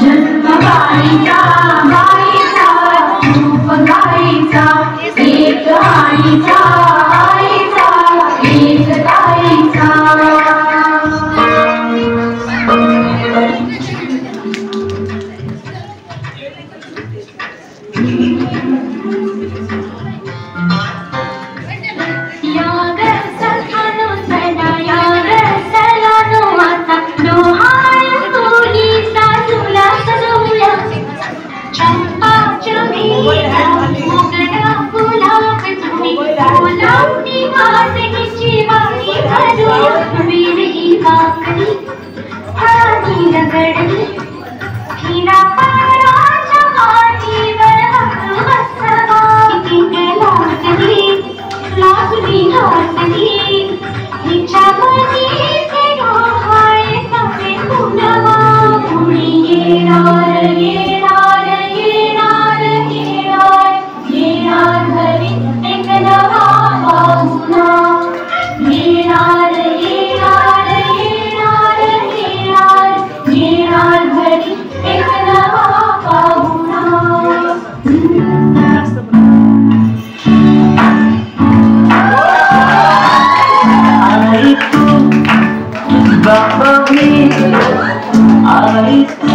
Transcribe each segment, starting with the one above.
जनता पालिका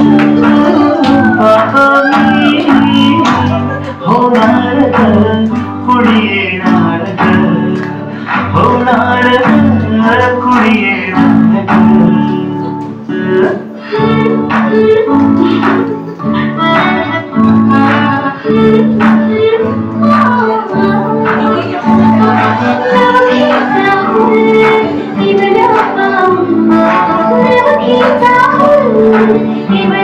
Oh,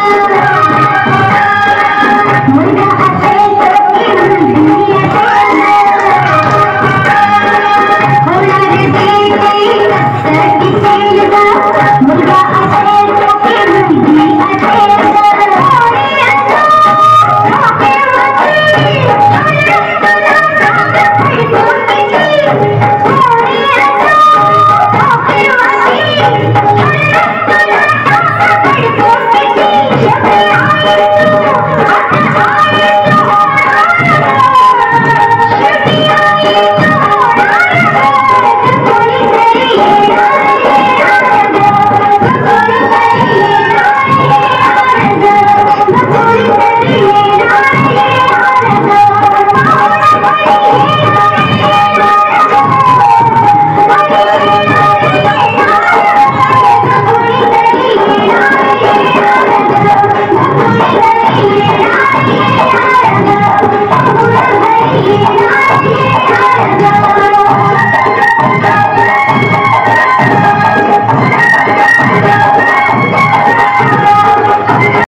Yeah. ¡Ay, ay, ay!